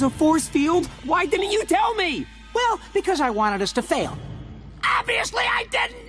was a force field? Why didn't you tell me? Well, because I wanted us to fail. Obviously, I didn't!